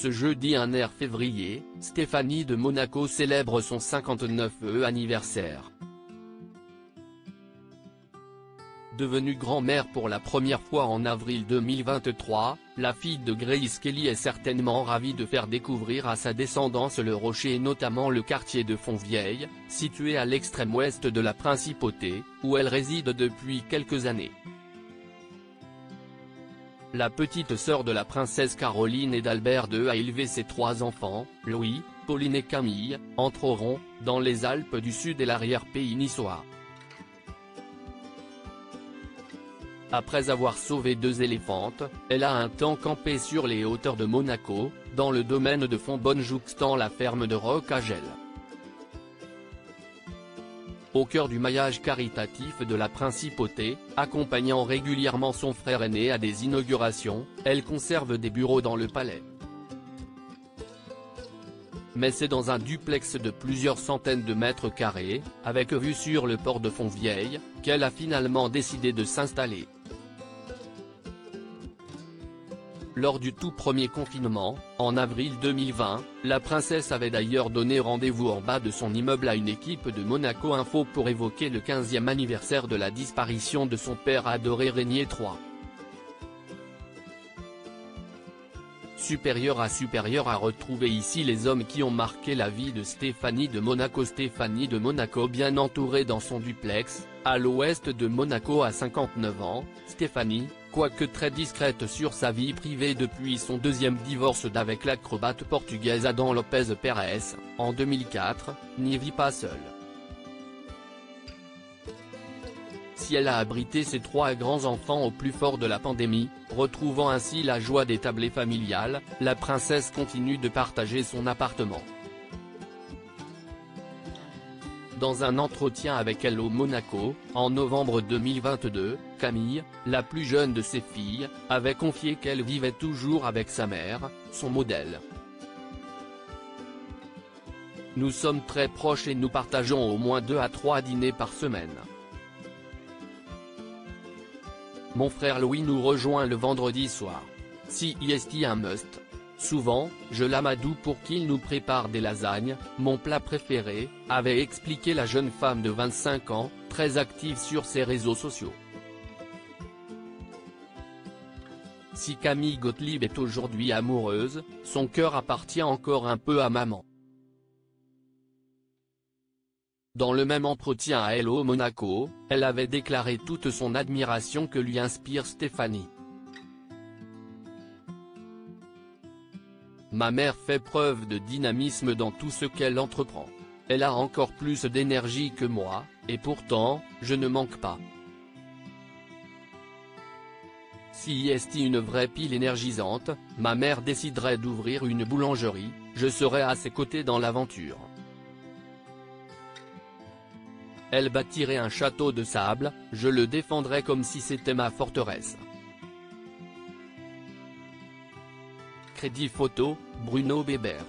Ce jeudi 1er février, Stéphanie de Monaco célèbre son 59e anniversaire. Devenue grand-mère pour la première fois en avril 2023, la fille de Grace Kelly est certainement ravie de faire découvrir à sa descendance le rocher et notamment le quartier de Fontvieille, situé à l'extrême ouest de la Principauté, où elle réside depuis quelques années. La petite sœur de la princesse Caroline et d'Albert II a élevé ses trois enfants, Louis, Pauline et Camille, entre Oron, dans les Alpes du Sud et l'arrière-pays niçois. Après avoir sauvé deux éléphantes, elle a un temps campé sur les hauteurs de Monaco, dans le domaine de Fontbonne jouxtant la ferme de Rocagel. Au cœur du maillage caritatif de la principauté, accompagnant régulièrement son frère aîné à des inaugurations, elle conserve des bureaux dans le palais mais c'est dans un duplex de plusieurs centaines de mètres carrés, avec vue sur le port de Fontvieille, qu'elle a finalement décidé de s'installer. Lors du tout premier confinement, en avril 2020, la princesse avait d'ailleurs donné rendez-vous en bas de son immeuble à une équipe de Monaco Info pour évoquer le 15e anniversaire de la disparition de son père adoré Régnier III. Supérieur à supérieur à retrouver ici les hommes qui ont marqué la vie de Stéphanie de Monaco Stéphanie de Monaco bien entourée dans son duplex, à l'ouest de Monaco à 59 ans, Stéphanie, quoique très discrète sur sa vie privée depuis son deuxième divorce d'avec l'acrobate portugaise Adam Lopez Pérez, en 2004, n'y vit pas seule. Elle a abrité ses trois grands-enfants au plus fort de la pandémie, retrouvant ainsi la joie des tablées familiales, la princesse continue de partager son appartement. Dans un entretien avec elle au Monaco, en novembre 2022, Camille, la plus jeune de ses filles, avait confié qu'elle vivait toujours avec sa mère, son modèle. Nous sommes très proches et nous partageons au moins deux à trois dîners par semaine. Mon frère Louis nous rejoint le vendredi soir. Si est un must. Souvent, je l'amadoue pour qu'il nous prépare des lasagnes, mon plat préféré, avait expliqué la jeune femme de 25 ans, très active sur ses réseaux sociaux. Si Camille Gottlieb est aujourd'hui amoureuse, son cœur appartient encore un peu à maman. Dans le même entretien à Hello Monaco, elle avait déclaré toute son admiration que lui inspire Stéphanie. Ma mère fait preuve de dynamisme dans tout ce qu'elle entreprend. Elle a encore plus d'énergie que moi, et pourtant, je ne manque pas. Si est une vraie pile énergisante, ma mère déciderait d'ouvrir une boulangerie, je serai à ses côtés dans l'aventure. Elle bâtirait un château de sable, je le défendrai comme si c'était ma forteresse. Crédit photo, Bruno Bébert